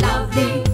lovely.